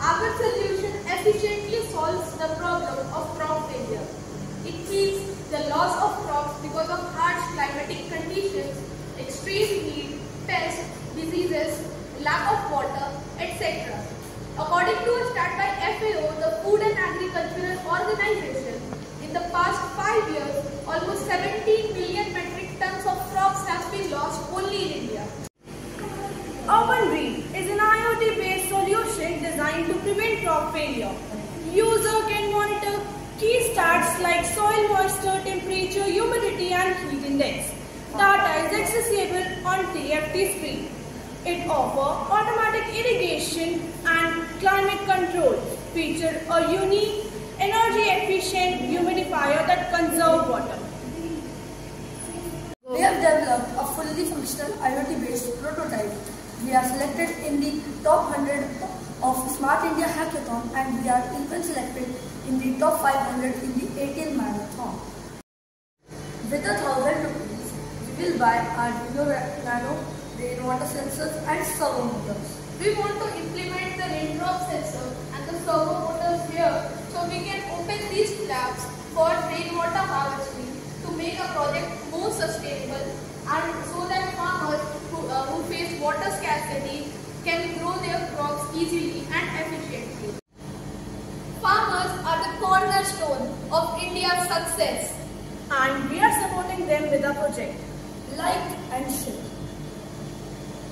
Our solution efficiently solves the problem of crop failure. It means the loss of crops because of harsh climatic conditions, extreme heat, pests, diseases, lack of water, etc. According to a stat by FAO, the Food and Agricultural Organization, in the past five years, almost stats like soil moisture, temperature, humidity and heat index. Data is accessible on TFT screen. It offers automatic irrigation and climate control, feature a unique energy efficient humidifier that conserves water. We have developed a fully functional IoT-based prototype. We are selected in the top 100 of Smart India Hackathon and we are even selected in the top 500 in the ATL Marathon. With a thousand rupees, we will buy Arduino Nano, rainwater sensors and servo motors. We want to implement the raindrop sensor and the servo motors here so we can open these labs for rainwater harvesting to make a project more sustainable and so that farmers who, uh, who face water scarcity can grow their crops easily and efficiently. Farmers are the cornerstone of India's success. And we are supporting them with a project. Like and share.